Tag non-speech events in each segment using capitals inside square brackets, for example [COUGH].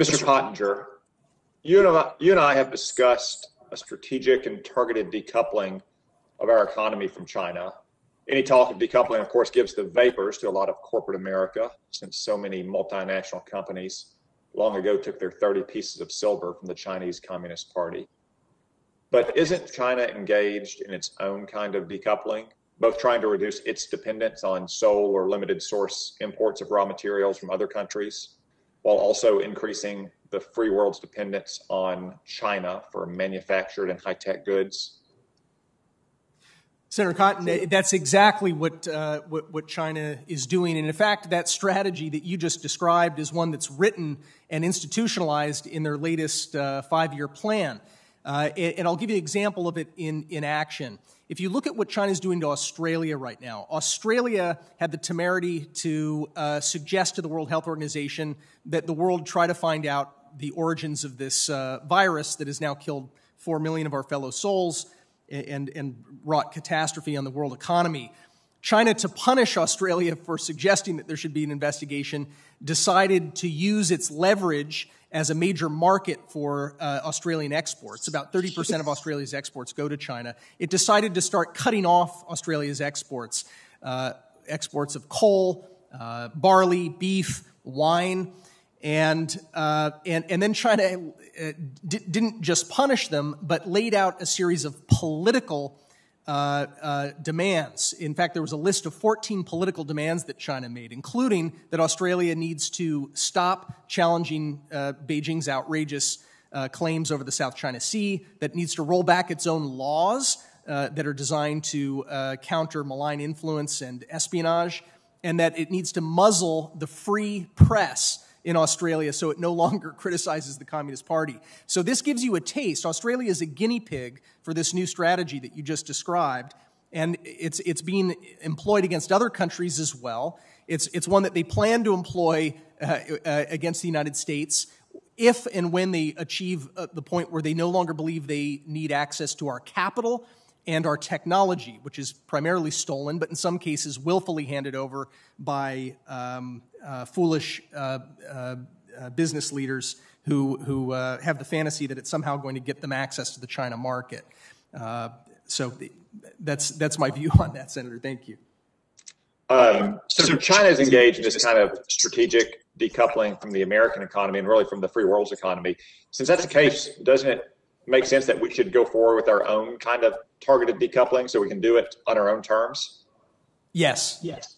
Mr. Pottinger, you and, I, you and I have discussed a strategic and targeted decoupling of our economy from China. Any talk of decoupling, of course, gives the vapors to a lot of corporate America, since so many multinational companies long ago took their 30 pieces of silver from the Chinese Communist Party. But isn't China engaged in its own kind of decoupling, both trying to reduce its dependence on sole or limited source imports of raw materials from other countries, while also increasing the free world's dependence on China for manufactured and high tech goods? Senator Cotton, that's exactly what, uh, what, what China is doing, and in fact, that strategy that you just described is one that's written and institutionalized in their latest uh, five-year plan. Uh, and I'll give you an example of it in, in action. If you look at what China is doing to Australia right now, Australia had the temerity to uh, suggest to the World Health Organization that the world try to find out the origins of this uh, virus that has now killed 4 million of our fellow souls and, and wrought catastrophe on the world economy. China, to punish Australia for suggesting that there should be an investigation, decided to use its leverage as a major market for uh, Australian exports. About 30% of Australia's exports go to China. It decided to start cutting off Australia's exports, uh, exports of coal, uh, barley, beef, wine. And, uh, and, and then China uh, d- didn't just punish them, but laid out a series of political uh, uh, demands. In fact, there was a list of 14 political demands that China made, including that Australia needs to stop challenging uh, Beijing's outrageous uh, claims over the South China Sea, that needs to roll back its own laws that are designed to counter malign influence and espionage, and that it needs to muzzle the free press in Australia so it no longer [LAUGHS] criticizes the Communist Party. So this gives you a taste. Australia is a guinea pig for this new strategy that you just described, and it's, it's being employed against other countries as well. It's, it's one that they plan to employ uh, uh, against the United States if and when they achieve uh, the point where they no longer believe they need access to our capital and our technology, which is primarily stolen, but in some cases willfully handed over by um, uh, foolish uh, uh, uh business leaders who, who uh, have the fantasy that it's somehow going to get them access to the China market. Uh, so the, that's, that's my view on that, Senator. Thank you. Um, so China is engaged in this kind of strategic decoupling from the American economy and really from the free world's economy. Since that's the case, doesn't it make sense that we should go forward with our own kind of targeted decoupling so we can do it on our own terms? Yes. Yes.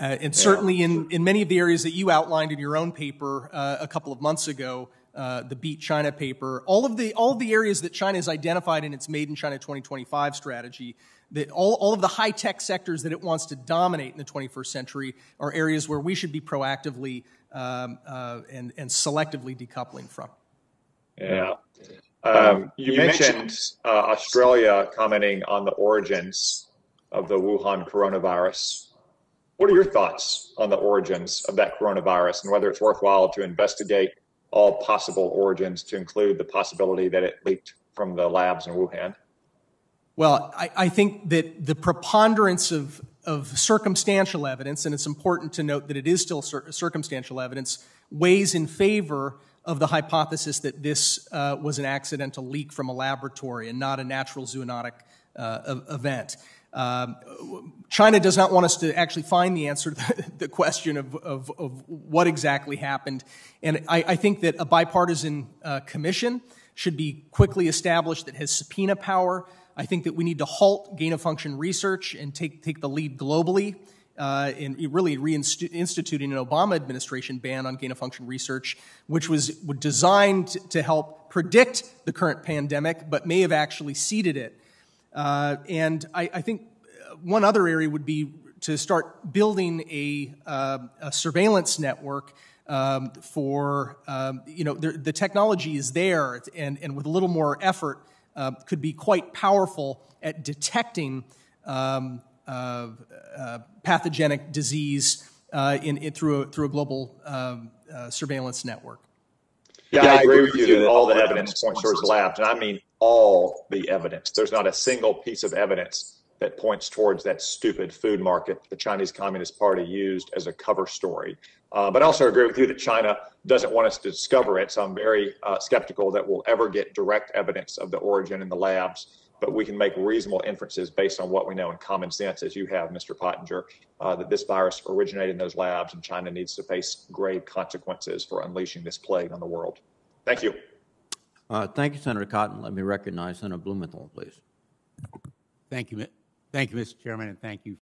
Uh, and yeah. certainly in, in many of the areas that you outlined in your own paper uh, a couple of months ago, uh, the Beat China paper, all of the all of the areas that China has identified in its Made in China 2025 strategy, that all, all of the high tech sectors that it wants to dominate in the 21st century are areas where we should be proactively um, uh, and and selectively decoupling from. Yeah. Um, you, you, mentioned, mentioned uh, Australia commenting on the origins of the Wuhan coronavirus. What are your thoughts on the origins of that coronavirus and whether it's worthwhile to investigate all possible origins to include the possibility that it leaked from the labs in Wuhan? Well, I, I think that the preponderance of, of circumstantial evidence, and it's important to note that it is still cir- circumstantial evidence, weighs in favor of the hypothesis that this uh, was an accidental leak from a laboratory and not a natural zoonotic uh, event. Um, China does not want us to actually find the answer to [LAUGHS] the, question of, of, of, what exactly happened. And I, I think that a bipartisan uh, commission should be quickly established that has subpoena power. I think that we need to halt gain of function research and take, take the lead globally uh, in really reinstituting an Obama administration ban on gain of function research, which was designed to help predict the current pandemic, but may have actually seeded it. Uh, and I, I, think one other area would be to start building a, uh, a surveillance network um, for, um, you know, the, the, technology is there, and, and with a little more effort, uh, could be quite powerful at detecting um, uh, uh, pathogenic disease uh, in, in, through, a, through a global um, surveillance network. Yeah, I agree with you that all the evidence points towards the labs, and I mean all the evidence. There's not a single piece of evidence that points towards that stupid food market the Chinese Communist Party used as a cover story. Uh, but I also agree with you that China doesn't want us to discover it, so I'm very uh, skeptical that we'll ever get direct evidence of the origin in the labs. But we can make reasonable inferences based on what we know in common sense, as you have, Mr. Pottinger, uh, that this virus originated in those labs and China needs to face grave consequences for unleashing this plague on the world. Thank you. Uh, Thank you, Senator Cotton. Let me recognize Senator Blumenthal, please. Thank you, thank you, Mr. Chairman, and thank you